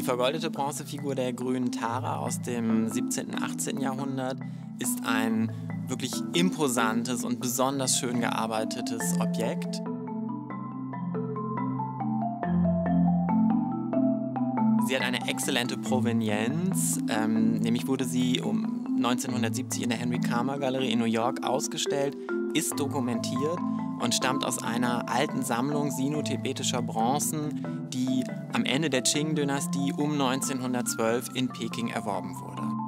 Die vergoldete Bronzefigur der grünen Tara aus dem 17. und 18. Jahrhundert ist ein wirklich imposantes und besonders schön gearbeitetes Objekt. Sie hat eine exzellente Provenienz, ähm, nämlich wurde sie um 1970 in der Henry Kramer Galerie in New York ausgestellt, ist dokumentiert und stammt aus einer alten Sammlung sino-tibetischer Bronzen, die am Ende der Qing-Dynastie um 1912 in Peking erworben wurde.